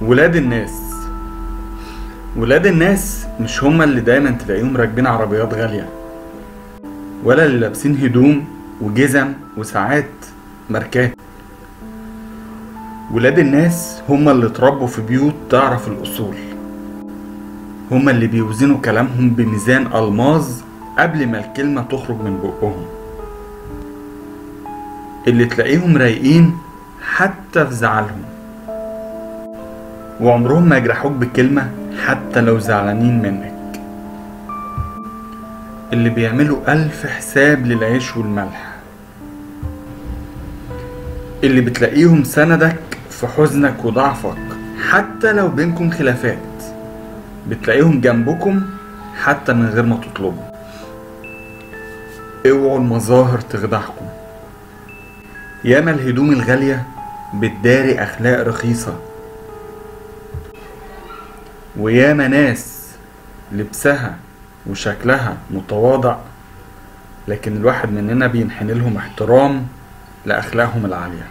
ولاد الناس. ولاد الناس مش هما اللي دايما تلاقيهم راكبين عربيات غالية. ولا اللي لابسين هدوم وجزم وساعات ماركات. ولاد الناس هما اللي اتربوا في بيوت تعرف الأصول. هما اللي بيوزنوا كلامهم بميزان ألماظ قبل ما الكلمة تخرج من بقهم. اللي تلاقيهم رايقين حتى في زعلهم. وعمرهم ما يجرحوك بكلمة حتى لو زعلانين منك. اللي بيعملوا ألف حساب للعيش والملح. اللي بتلاقيهم سندك في حزنك وضعفك حتى لو بينكم خلافات. بتلاقيهم جنبكم حتى من غير ما تطلبوا. اوعوا المظاهر تخدعكم. ياما الهدوم الغالية بتداري أخلاق رخيصة. وياما ناس لبسها وشكلها متواضع لكن الواحد مننا بينحني لهم احترام لأخلاقهم العالية.